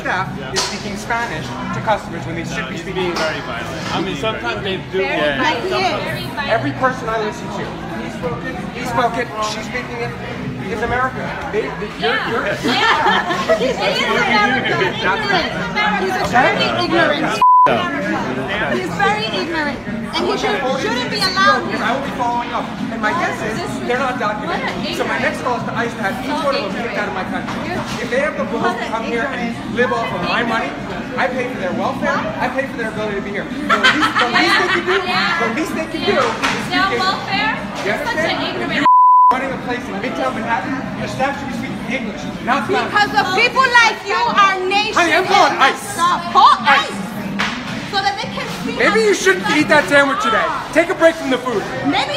staff is speaking Spanish to customers when they should be speaking Being very violent. I mean, sometimes they do. Very Yeah. like he. Every person I listen to, he spoke it, he spoke it, she's speaking it, is America. They, they, you're, you're, Yeah. He is America. Ignorant. He's extremely ignorant. He's very ignorant. And he should, shouldn't be allowed Because here. I will be following up. And my guess is they're not documented. So my next call is to ICE to have each one of them kicked out of my country. If they have the balls to come here and live off of my money, I pay for their welfare, I pay for their ability to be here. The least, the least they can do, the least they can do is English. welfare, You such an understand? Running a place in Midtown Manhattan, your staff should be speaking English, not Spanish. Because of people like you are nation. Honey, I'm calling ICE. Call ICE. So that they can speak. Maybe you shouldn't eat that sandwich today. Take a break from the food. Men